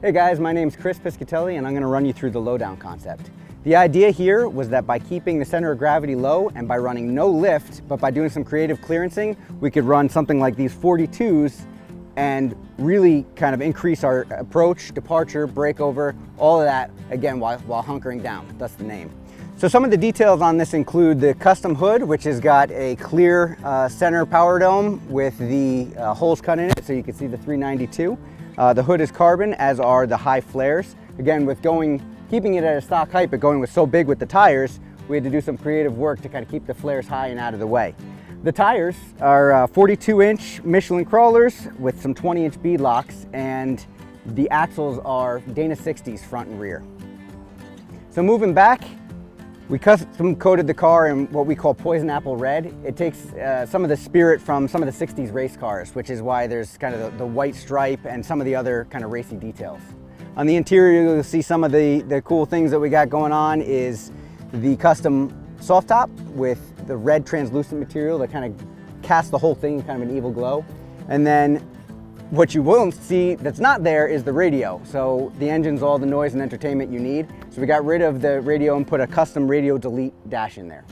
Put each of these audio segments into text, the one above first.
Hey guys, my name is Chris Piscitelli and I'm going to run you through the lowdown concept. The idea here was that by keeping the center of gravity low and by running no lift, but by doing some creative clearancing, we could run something like these 42s and really kind of increase our approach, departure, breakover, all of that, again, while, while hunkering down, that's the name. So some of the details on this include the custom hood, which has got a clear uh, center power dome with the uh, holes cut in it, so you can see the 392. Uh, the hood is carbon, as are the high flares. Again, with going, keeping it at a stock height, but going with so big with the tires, we had to do some creative work to kind of keep the flares high and out of the way. The tires are uh, 42 inch Michelin crawlers with some 20 inch bead locks and the axles are Dana 60s front and rear. So moving back, we custom coated the car in what we call poison apple red. It takes uh, some of the spirit from some of the 60s race cars, which is why there's kind of the, the, white stripe and some of the other kind of racy details. On the interior, you'll see some of the, the cool things that we got going on is the custom soft top with the red translucent material that kind of casts the whole thing kind of an evil glow. And then what you won't see that's not there is the radio. So the engine's all the noise and entertainment you need. So we got rid of the radio and put a custom radio delete dash in there.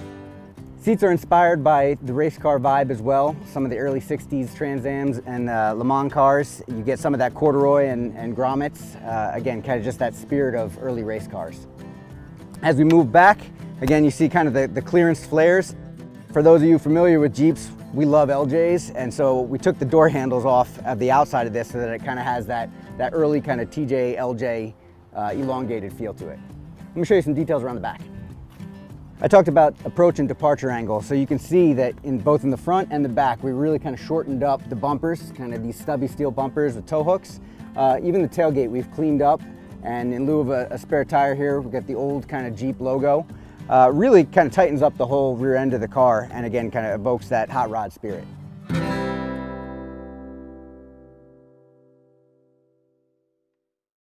Seats are inspired by the race car vibe as well. Some of the early 60s Trans Ams and uh, Le Mans cars. You get some of that corduroy and, and grommets. Uh, again, kind of just that spirit of early race cars. As we move back, again, you see kind of the, the clearance flares. For those of you familiar with Jeeps, we love LJs, and so we took the door handles off of the outside of this so that it kind of has that, that early kind of TJ, LJ uh, elongated feel to it. Let me show you some details around the back. I talked about approach and departure angle, so you can see that in both in the front and the back, we really kind of shortened up the bumpers, kind of these stubby steel bumpers with tow hooks. Uh, even the tailgate we've cleaned up, and in lieu of a, a spare tire here, we've got the old kind of Jeep logo. Uh, really kind of tightens up the whole rear end of the car and again kind of evokes that hot rod spirit.